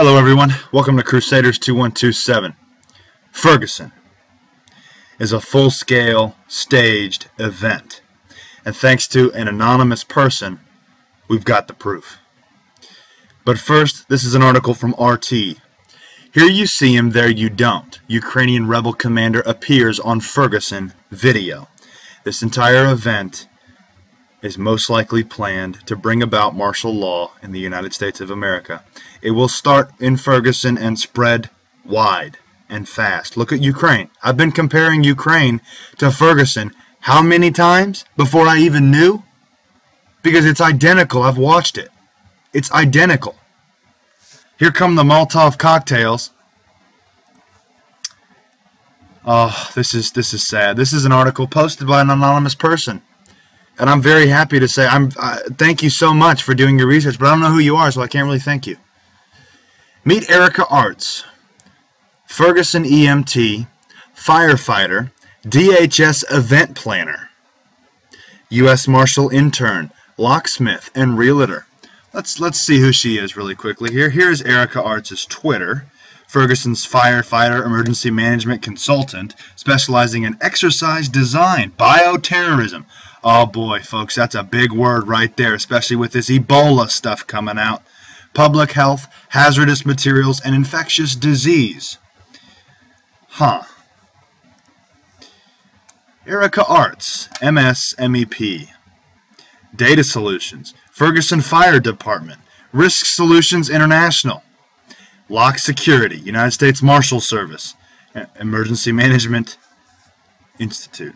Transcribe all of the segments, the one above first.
Hello, everyone. Welcome to Crusaders 2127. Ferguson is a full scale, staged event. And thanks to an anonymous person, we've got the proof. But first, this is an article from RT. Here you see him, there you don't. Ukrainian rebel commander appears on Ferguson video. This entire event is most likely planned to bring about martial law in the United States of America. It will start in Ferguson and spread wide and fast. Look at Ukraine. I've been comparing Ukraine to Ferguson how many times before I even knew? Because it's identical. I've watched it. It's identical. Here come the Molotov cocktails. Oh, this is this is sad. This is an article posted by an anonymous person and I'm very happy to say I'm. Uh, thank you so much for doing your research, but I don't know who you are, so I can't really thank you. Meet Erica Arts, Ferguson EMT, firefighter, DHS event planner, U.S. Marshal intern, locksmith, and realtor. Let's let's see who she is really quickly here. Here's Erica Arts' Twitter. Ferguson's firefighter emergency management consultant, specializing in exercise design, bioterrorism, Oh boy, folks, that's a big word right there, especially with this Ebola stuff coming out. Public health, hazardous materials, and infectious disease. Huh. Erica Arts, MS MEP. Data Solutions, Ferguson Fire Department, Risk Solutions International, Lock Security, United States Marshal Service, Emergency Management Institute.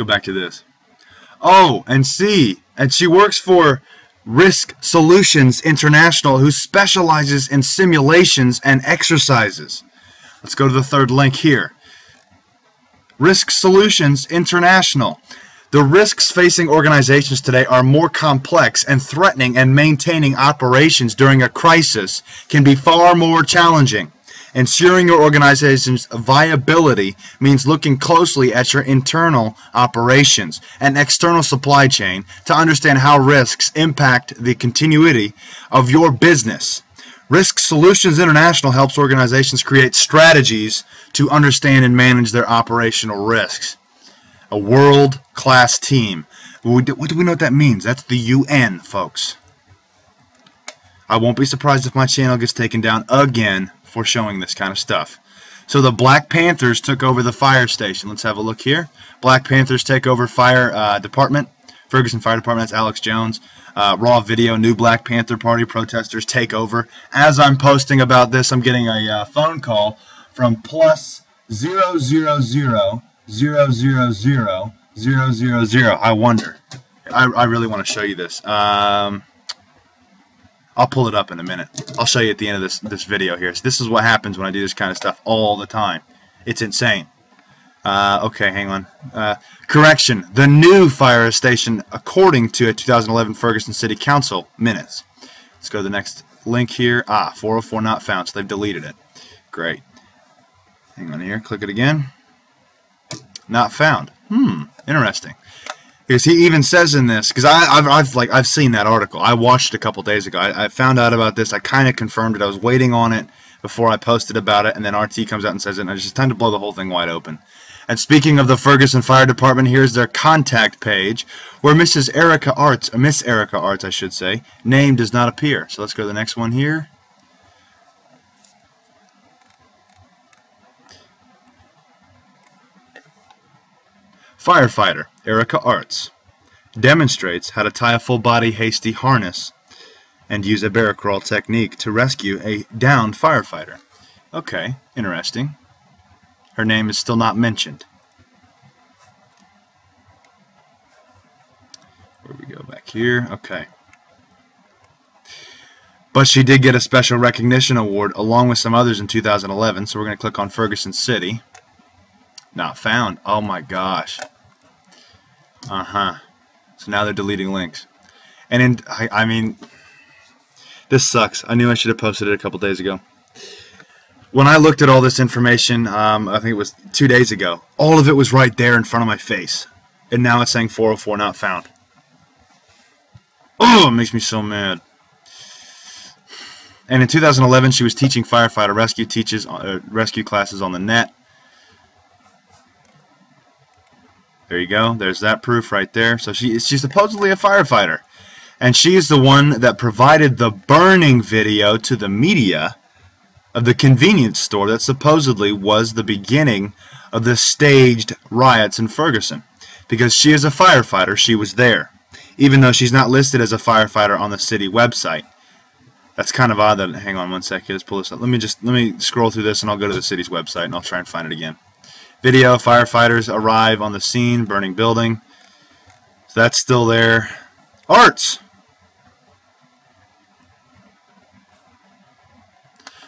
Go back to this. Oh, and C, and she works for Risk Solutions International, who specializes in simulations and exercises. Let's go to the third link here. Risk Solutions International. The risks facing organizations today are more complex and threatening, and maintaining operations during a crisis can be far more challenging. Ensuring your organization's viability means looking closely at your internal operations and external supply chain to understand how risks impact the continuity of your business. Risk Solutions International helps organizations create strategies to understand and manage their operational risks. A world class team. What do we know what that means? That's the UN, folks. I won't be surprised if my channel gets taken down again for showing this kind of stuff. So the Black Panthers took over the fire station. Let's have a look here. Black Panthers take over fire uh, department. Ferguson Fire Department, that's Alex Jones. Uh, raw video, new Black Panther Party protesters take over. As I'm posting about this, I'm getting a uh, phone call from plus 000 000 000 I wonder. I, I really want to show you this. Um, I'll pull it up in a minute. I'll show you at the end of this, this video here. So this is what happens when I do this kind of stuff all the time. It's insane. Uh, okay, hang on. Uh, correction. The new fire station, according to a 2011 Ferguson City Council minutes. Let's go to the next link here. Ah, 404 not found, so they've deleted it. Great. Hang on here. Click it again. Not found. Hmm, interesting. Because he even says in this, because I've, I've like I've seen that article. I watched a couple days ago. I, I found out about this. I kind of confirmed it. I was waiting on it before I posted about it, and then RT comes out and says it, and it's just time to blow the whole thing wide open. And speaking of the Ferguson Fire Department, here's their contact page, where Mrs. Erica Arts, Miss Erica Arts, I should say, name does not appear. So let's go to the next one here. Firefighter, Erica Arts, demonstrates how to tie a full-body hasty harness and use a bear crawl technique to rescue a downed firefighter. Okay, interesting. Her name is still not mentioned. Where we go back here? Okay. But she did get a special recognition award along with some others in 2011, so we're going to click on Ferguson City. Not found. Oh my gosh. Uh-huh. So now they're deleting links. And in, I, I mean, this sucks. I knew I should have posted it a couple days ago. When I looked at all this information, um, I think it was two days ago, all of it was right there in front of my face. And now it's saying 404 not found. Oh, it makes me so mad. And in 2011, she was teaching firefighter rescue teaches uh, rescue classes on the net. There you go. There's that proof right there. So she she's supposedly a firefighter. And she's the one that provided the burning video to the media of the convenience store that supposedly was the beginning of the staged riots in Ferguson. Because she is a firefighter, she was there. Even though she's not listed as a firefighter on the city website. That's kind of odd that, hang on one second, let's pull this up. Let me just, let me scroll through this and I'll go to the city's website and I'll try and find it again. Video, firefighters arrive on the scene, burning building. So that's still there. Arts!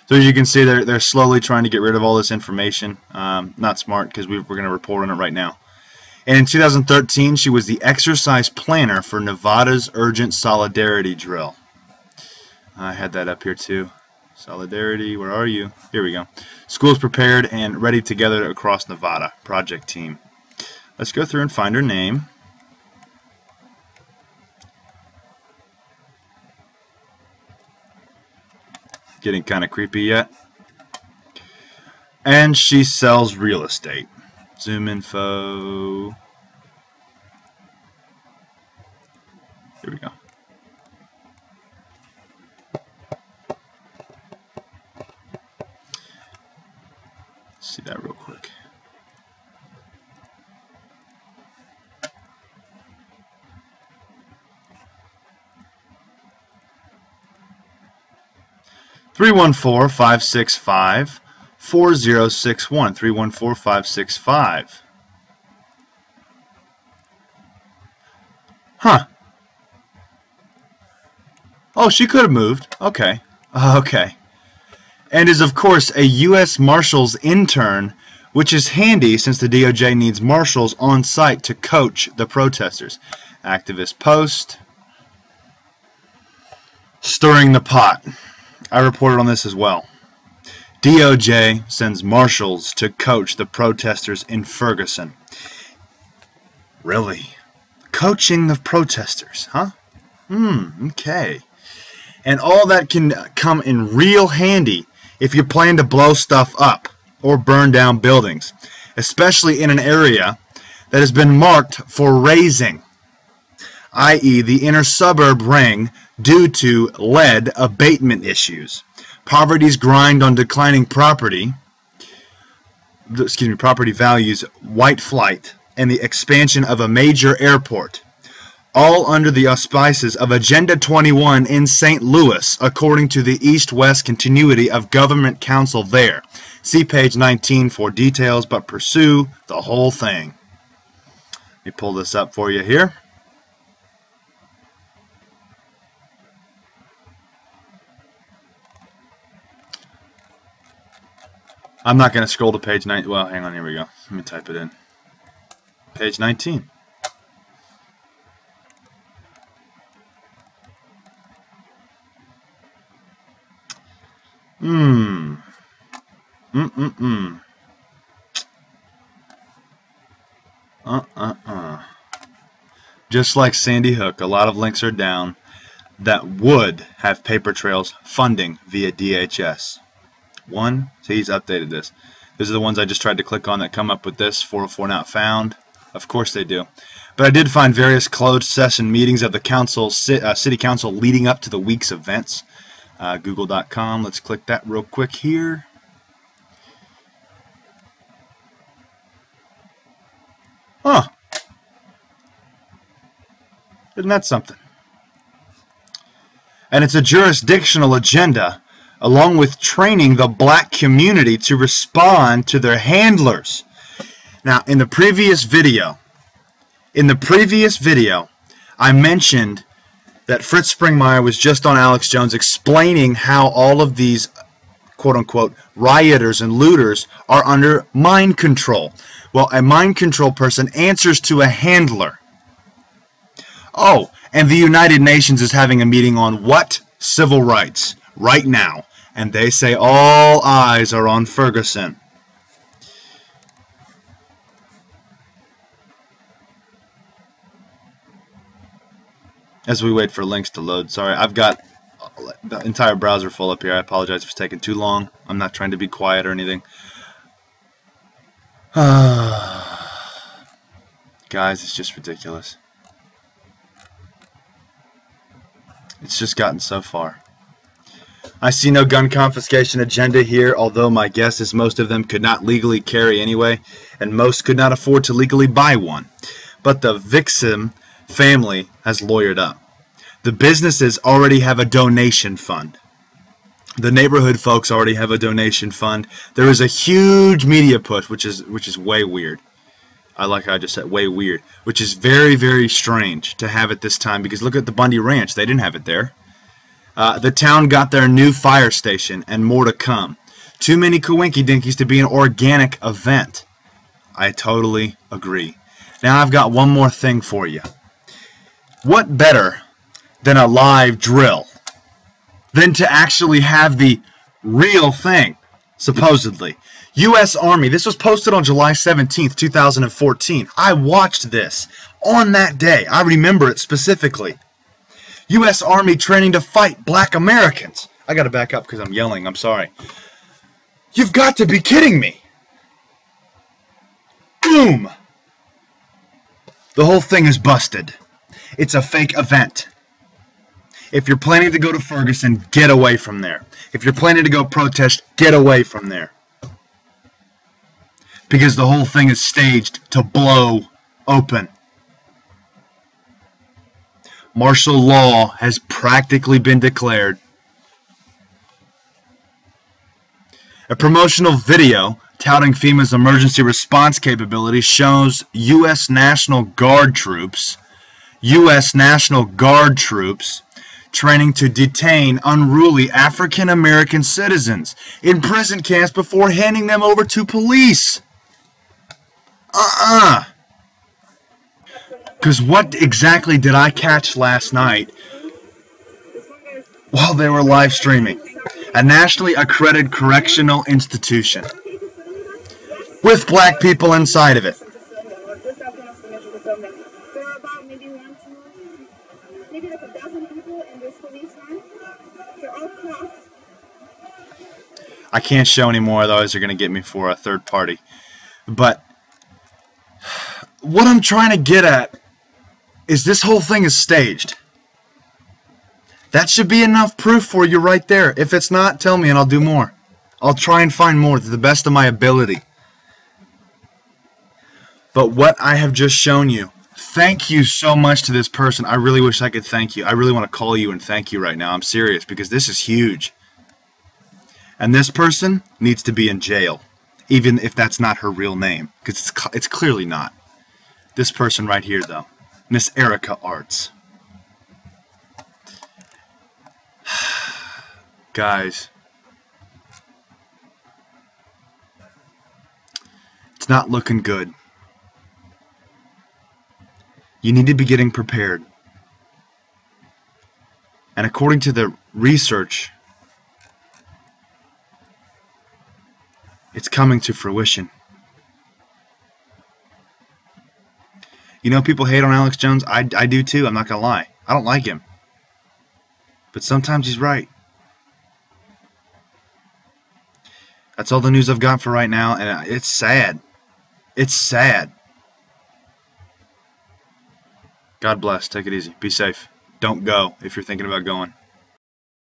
So as you can see, they're, they're slowly trying to get rid of all this information. Um, not smart because we, are going to report on it right now. And in 2013, she was the exercise planner for Nevada's Urgent Solidarity Drill. I had that up here too. Solidarity, where are you? Here we go. Schools prepared and ready together across Nevada. Project team. Let's go through and find her name. Getting kind of creepy yet. And she sells real estate. Zoom info. Here we go. See that real quick. Three one four five six five four zero six one three one four five six five. Huh. Oh, she could have moved. Okay. Okay and is of course a U.S. Marshals intern, which is handy since the DOJ needs marshals on site to coach the protesters. Activist post. Stirring the pot. I reported on this as well. DOJ sends marshals to coach the protesters in Ferguson. Really? Coaching the protesters, huh? Hmm, okay. And all that can come in real handy if you plan to blow stuff up or burn down buildings, especially in an area that has been marked for razing, i.e., the inner suburb ring due to lead abatement issues, poverty's grind on declining property, excuse me, property values, white flight, and the expansion of a major airport all under the auspices of Agenda 21 in St. Louis, according to the East-West continuity of government council there. See page 19 for details, but pursue the whole thing. Let me pull this up for you here. I'm not going to scroll to page 9. Well, hang on, here we go. Let me type it in. Page 19. Hmm. Mm-mm-mm. Uh-uh-uh. Just like Sandy Hook, a lot of links are down that would have paper trails funding via DHS. One, so he's updated this. These are the ones I just tried to click on that come up with this 404 not found. Of course they do. But I did find various closed session meetings of the council, uh, city council leading up to the week's events uh, google.com. Let's click that real quick here. Huh. Isn't that something? And it's a jurisdictional agenda along with training the black community to respond to their handlers. Now, in the previous video, in the previous video, I mentioned that Fritz Springmeier was just on Alex Jones explaining how all of these quote unquote rioters and looters are under mind control. Well, a mind control person answers to a handler. Oh, and the United Nations is having a meeting on what? Civil rights right now. And they say all eyes are on Ferguson. as we wait for links to load. Sorry, I've got the entire browser full up here. I apologize it's taking too long. I'm not trying to be quiet or anything. Guys, it's just ridiculous. It's just gotten so far. I see no gun confiscation agenda here, although my guess is most of them could not legally carry anyway, and most could not afford to legally buy one. But the Vixen family has lawyered up. The businesses already have a donation fund. The neighborhood folks already have a donation fund. There is a huge media push, which is which is way weird. I like how I just said way weird, which is very very strange to have it this time because look at the Bundy Ranch. They didn't have it there. Uh, the town got their new fire station and more to come. Too many Coinky Dinkies to be an organic event. I totally agree. Now I've got one more thing for you. What better than a live drill than to actually have the real thing, supposedly. U.S. Army, this was posted on July 17th, 2014. I watched this on that day. I remember it specifically. U.S. Army training to fight black Americans. I got to back up because I'm yelling. I'm sorry. You've got to be kidding me. Boom. The whole thing is busted. It's a fake event. If you're planning to go to Ferguson, get away from there. If you're planning to go protest, get away from there. Because the whole thing is staged to blow open. Martial law has practically been declared. A promotional video touting FEMA's emergency response capability shows U.S. National Guard troops, U.S. National Guard troops training to detain unruly African American citizens in prison camps before handing them over to police. Uh-uh. Because what exactly did I catch last night while they were live streaming? A nationally accredited correctional institution with black people inside of it. I can't show any more, otherwise they're going to get me for a third party. But what I'm trying to get at is this whole thing is staged. That should be enough proof for you right there. If it's not, tell me and I'll do more. I'll try and find more to the best of my ability. But what I have just shown you, thank you so much to this person. I really wish I could thank you. I really want to call you and thank you right now. I'm serious because this is huge. And this person needs to be in jail, even if that's not her real name, because it's, it's clearly not. This person right here, though, Miss Erica Arts. Guys, it's not looking good. You need to be getting prepared. And according to the research It's coming to fruition. You know, people hate on Alex Jones. I, I do too. I'm not going to lie. I don't like him. But sometimes he's right. That's all the news I've got for right now, and it's sad. It's sad. God bless. Take it easy. Be safe. Don't go if you're thinking about going.